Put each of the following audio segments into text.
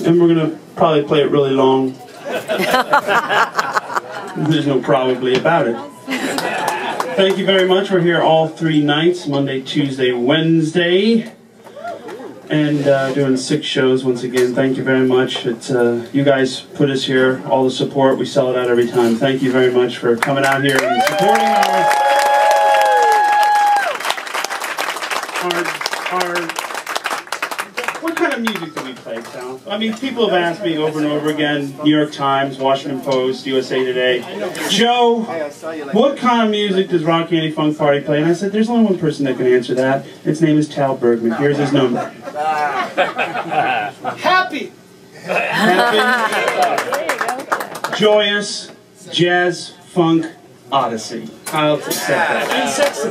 and we're gonna probably play it really long. There's no probably about it. Thank you very much. We're here all three nights Monday, Tuesday, Wednesday. And uh, doing six shows once again. Thank you very much. It's, uh, you guys put us here, all the support. We sell it out every time. Thank you very much for coming out here and supporting our, our, our what kind of music do we play, Tal? I mean, people have asked me over and over again, New York Times, Washington Post, USA Today, Joe, what kind of music does Rock Candy Funk Party play? And I said, there's only one person that can answer that. His name is Tal Bergman. Here's his number. Happy! Happy, joyous, jazz, funk, odyssey. I'll accept that. And sexy.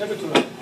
Ne bir tura?